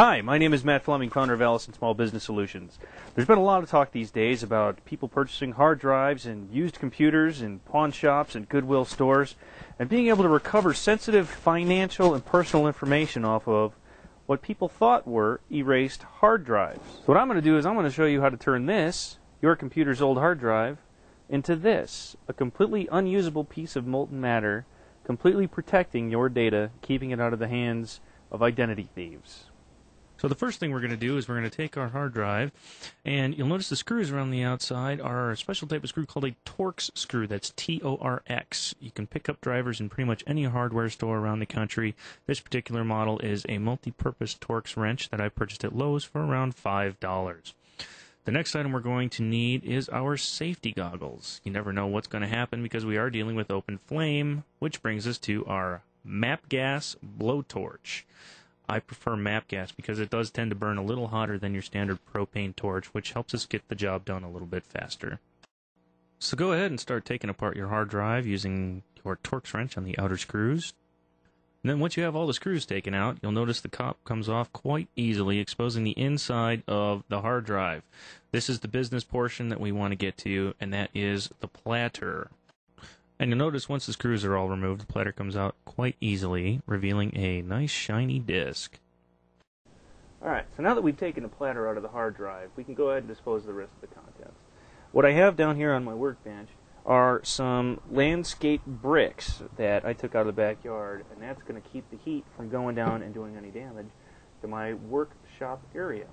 Hi, my name is Matt Fleming, founder of Allison Small Business Solutions. There's been a lot of talk these days about people purchasing hard drives and used computers in pawn shops and Goodwill stores and being able to recover sensitive financial and personal information off of what people thought were erased hard drives. So what I'm going to do is I'm going to show you how to turn this, your computer's old hard drive, into this, a completely unusable piece of molten matter, completely protecting your data, keeping it out of the hands of identity thieves. So the first thing we're going to do is we're going to take our hard drive, and you'll notice the screws around the outside are a special type of screw called a Torx screw. That's T-O-R-X. You can pick up drivers in pretty much any hardware store around the country. This particular model is a multi-purpose Torx wrench that I purchased at Lowe's for around $5. The next item we're going to need is our safety goggles. You never know what's going to happen because we are dealing with open flame, which brings us to our MAP gas blowtorch. I prefer MAP gas because it does tend to burn a little hotter than your standard propane torch, which helps us get the job done a little bit faster. So go ahead and start taking apart your hard drive using your Torx wrench on the outer screws. And then once you have all the screws taken out, you'll notice the top comes off quite easily, exposing the inside of the hard drive. This is the business portion that we want to get to, and that is the platter. And you'll notice once the screws are all removed, the platter comes out quite easily, revealing a nice shiny disc. Alright, so now that we've taken the platter out of the hard drive, we can go ahead and dispose of the rest of the contents. What I have down here on my workbench are some landscape bricks that I took out of the backyard, and that's going to keep the heat from going down and doing any damage to my workshop area.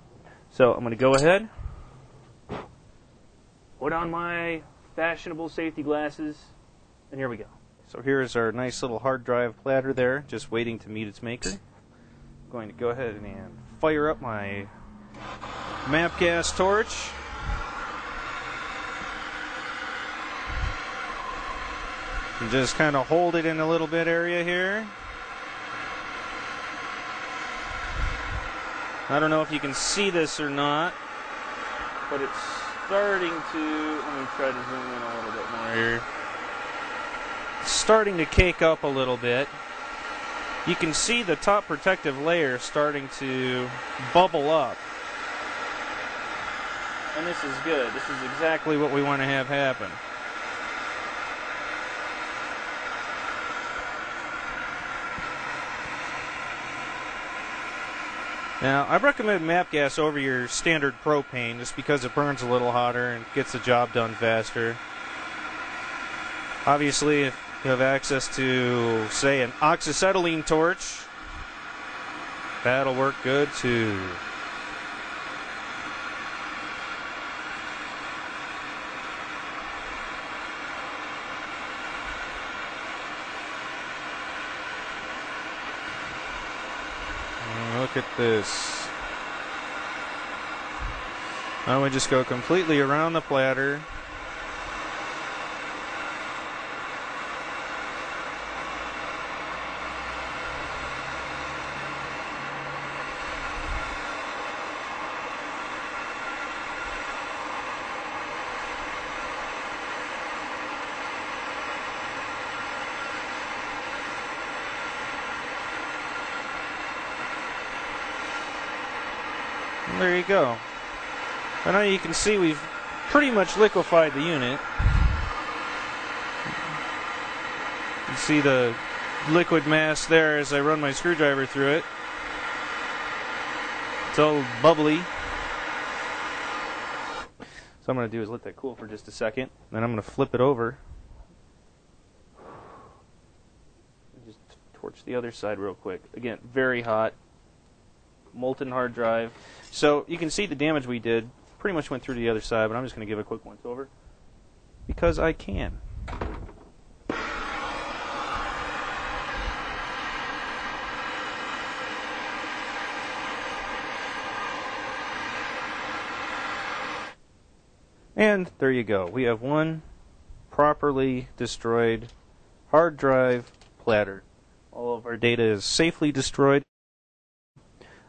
So I'm going to go ahead, put on my fashionable safety glasses, and here we go. So here's our nice little hard drive platter there, just waiting to meet its maker. I'm going to go ahead and fire up my map gas torch. And just kind of hold it in a little bit area here. I don't know if you can see this or not, but it's starting to. Let me try to zoom in a little bit more here starting to cake up a little bit. You can see the top protective layer starting to bubble up. And this is good. This is exactly what we want to have happen. Now, I recommend MAP gas over your standard propane just because it burns a little hotter and gets the job done faster. Obviously, if you have access to, say, an oxyacetylene torch. That'll work good too. Look at this. Now we just go completely around the platter. There you go. And now you can see we've pretty much liquefied the unit. You see the liquid mass there as I run my screwdriver through it. It's all bubbly. So I'm going to do is let that cool for just a second. Then I'm going to flip it over. Just torch the other side real quick. Again, very hot molten hard drive. So you can see the damage we did pretty much went through to the other side, but I'm just going to give a quick once over because I can. And there you go. We have one properly destroyed hard drive platter. All of our data is safely destroyed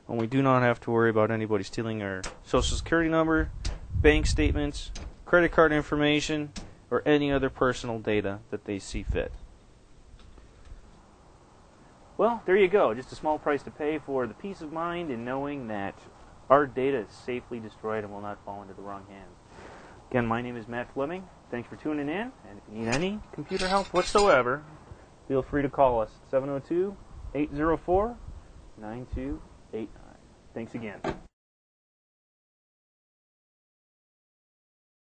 and we do not have to worry about anybody stealing our social security number, bank statements, credit card information, or any other personal data that they see fit. Well, there you go. Just a small price to pay for the peace of mind in knowing that our data is safely destroyed and will not fall into the wrong hands. Again, my name is Matt Fleming. Thanks for tuning in. And if you need any computer help whatsoever, feel free to call us 702 804 9289. Thanks again.